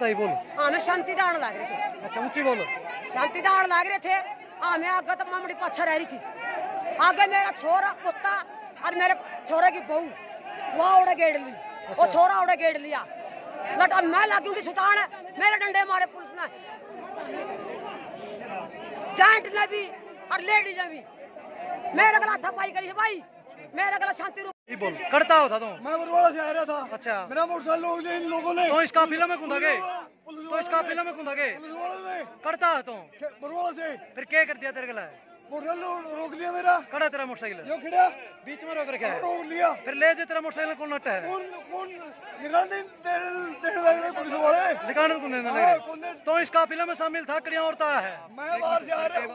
ताई बोल। हाँ मैं शांति दाण लग रहे थे। अच्छा ऊँची बोलो। शांति दाण लग रहे थे। हाँ मैं आगे तो ममड़ी पछा रह रही थी। आगे मेरा छोरा कुत्ता और मेरे छोरे की बहू वहाँ उड़े गेड़ ली। वो छोरा उड़े गेड़ लिया। लटा मैं लगी उनकी छुटान मेरे डंडे मारे पुलिस ने। जेंट ने भी और लेडीज़ ने भी। मेरे गला थपाई करी है भाई। मेरे गला शांति रूप बोल। करता होता तू मैं बरवाला से आ रहा था। अच्छा। मेरा मोटरसाइकिल लोग ने इन लोगों ने। तो इस काफिला में कुंदा गए तो इस काफिला में कुंदा गए ने करता है तू बरवाला से। फिर क्या कर दिया तेरे गला? मोटरसाइकिल रोक लिया मेरा। खड़ा तेरा मोटरसाइकिल? जो खड़ा। बीच में रोक रखा है। रोक लिया। फिर ले जे तेरा मोटरसाइकिल कौन नट है? कौन कौन? निकाल दे तेरे तेरे लग रहे पुलिस वाले। निकाल कौन देने हाँ, लगे तो इस काफिला में शामिल था कड़िया औरता है। मैं बाहर आ रहा हूँ।